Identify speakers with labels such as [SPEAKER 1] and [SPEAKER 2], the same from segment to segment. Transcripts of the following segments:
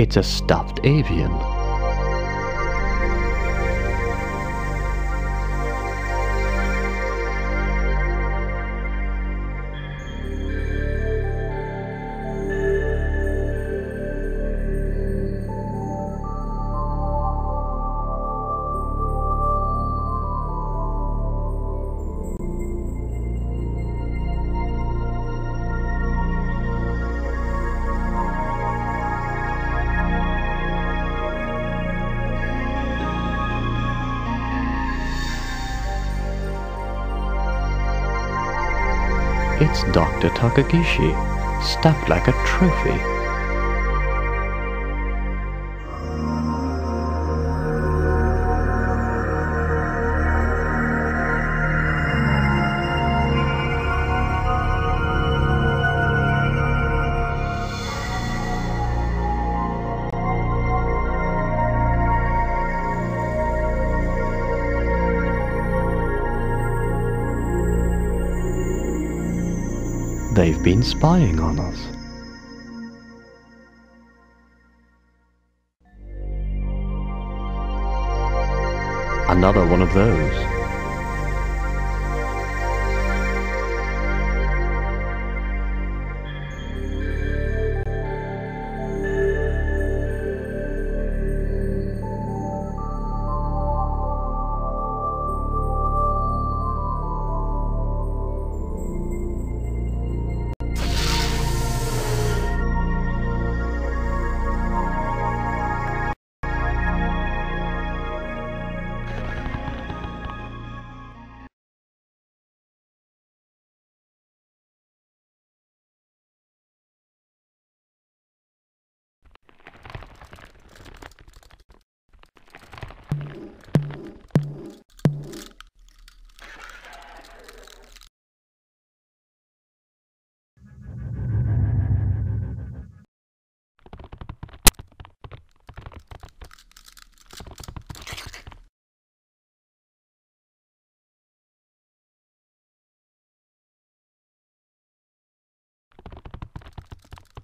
[SPEAKER 1] It's a stuffed avian. It's Dr. Takagishi, stuffed like a trophy. They've been spying on us. Another one of those.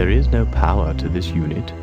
[SPEAKER 1] There is no power to this unit.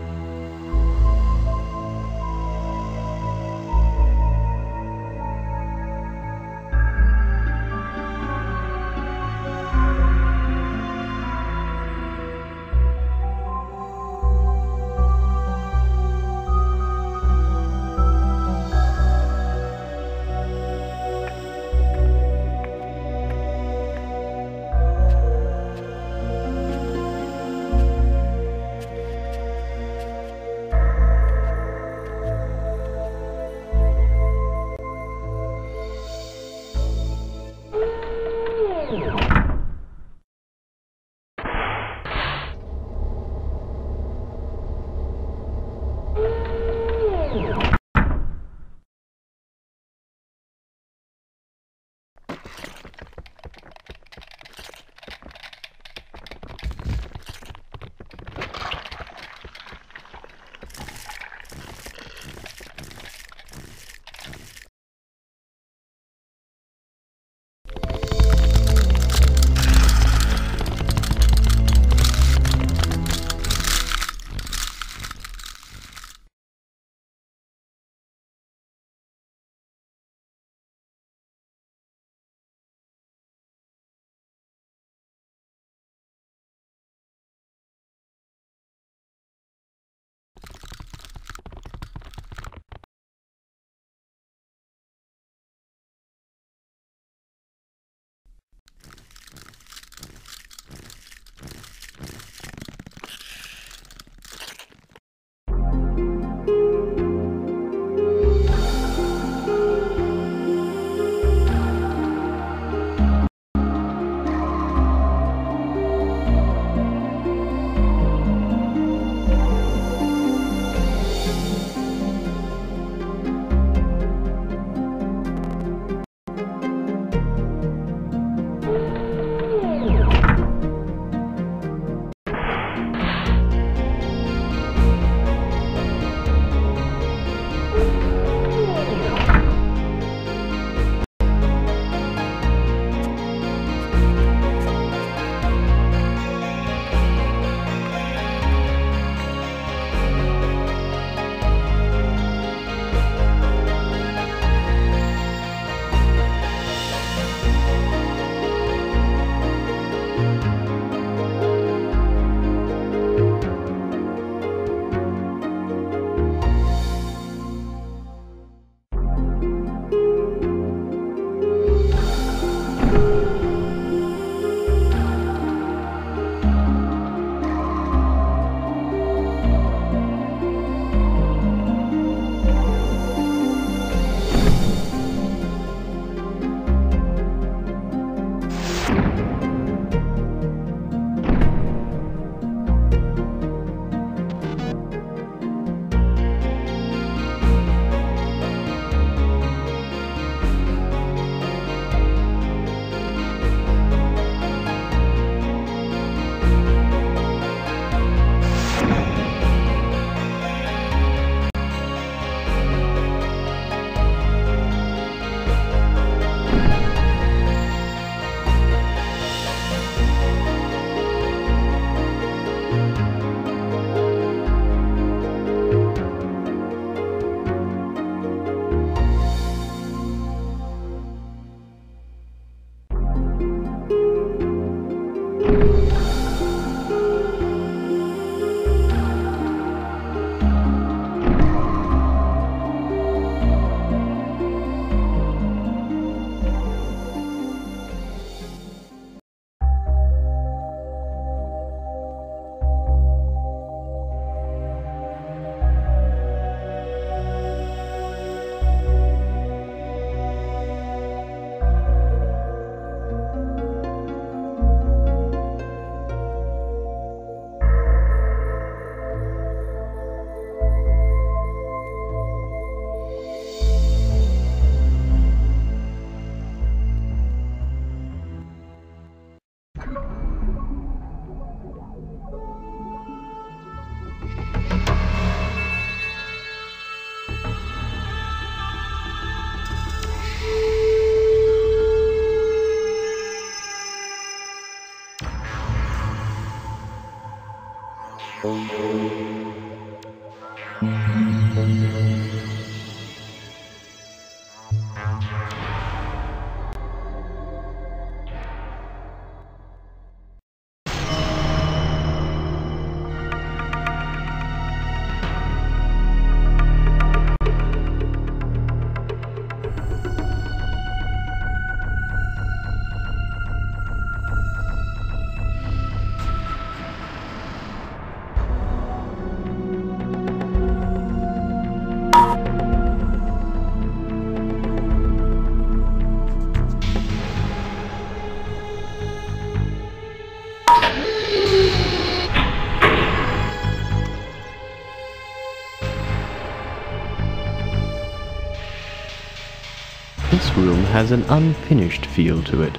[SPEAKER 1] This room has an unfinished feel to it.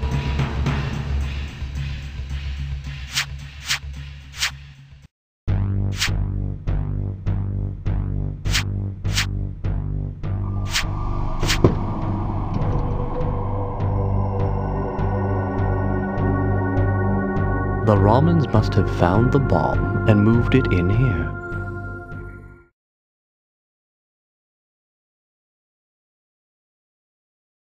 [SPEAKER 1] The Ramans must have found the bomb and moved it in here.